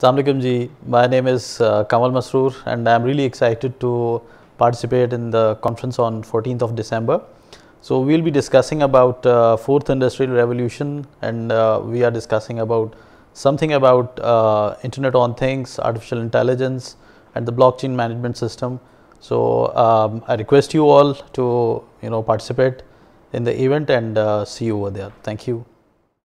Assalamualaikum ji, my name is uh, Kanwal Masroor and I'm really excited to participate in the conference on 14th of December. So we'll be discussing about uh, fourth industrial revolution and uh, we are discussing about something about uh, internet on things, artificial intelligence and the blockchain management system. So um, I request you all to you know participate in the event and uh, see you over there. Thank you.